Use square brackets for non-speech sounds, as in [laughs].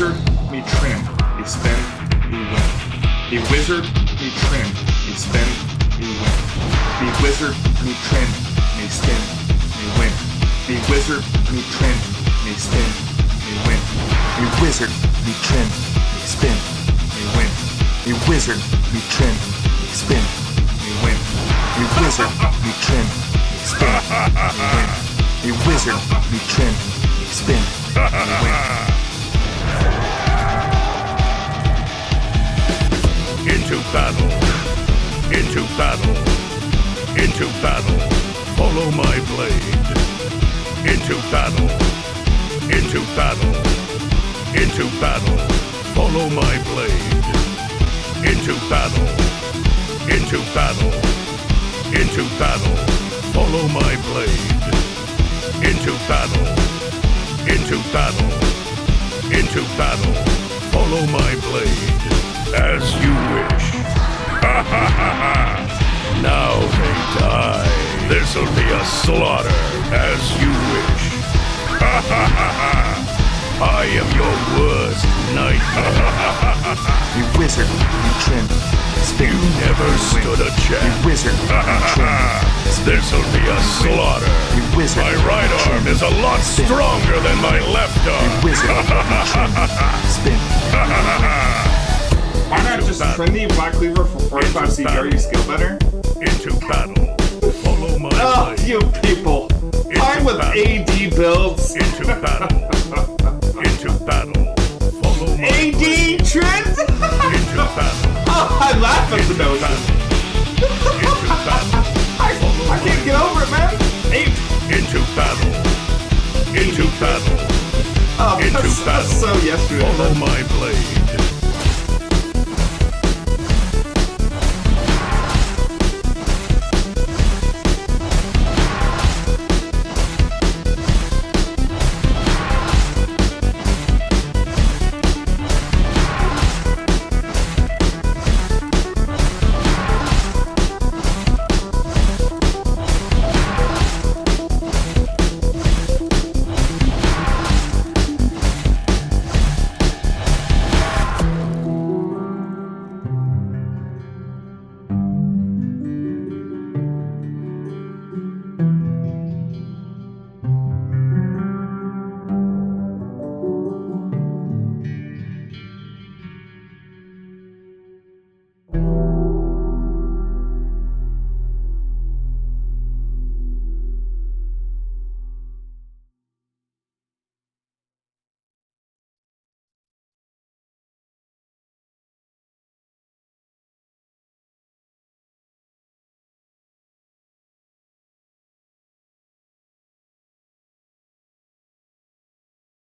wizard, me Trynd, me spin, me win. Me wizard, me Trynd, me spin, me win. Me wizard, me Trynd, me spin, me win. Me wizard, me Trynd, me spin, me win. Me wizard, me Trynd, me spin, me win. Me wizard, me Trynd, me spin, me win. Me wizard, me Trynd, me spin, me win. Me wizard, me Trynd, me spin, me win. Into battle. Follow my blade. Into battle. Into battle. Into battle. Follow my blade. Into battle. Into battle. Into battle. Follow my blade. Into battle. Into battle. Into battle. Follow my blade. As you wish. [laughs] Ha ha ha ha! Now die. This'll be a slaughter. As you wish. Ha ha ha ha! I am your worst nightmare. [laughs] Me wizard, me Trynd, me spin, You never stood a Me chance. wizard, [laughs] me Trynd, me This'll be a slaughter. me wizard, My right Trynd, arm is a lot spin, stronger than my left Me arm. wizard, [laughs] me Trynd, me spin. Why not just battle. trendy Black Cleaver for 45 Into CDR you skill better? Oh, I laugh at the Into notion. Into battle. I, I can't get over it, man. Ape. Into battle. Into battle. Oh, Into that's, that's battle. so yesterday. Follow my blade.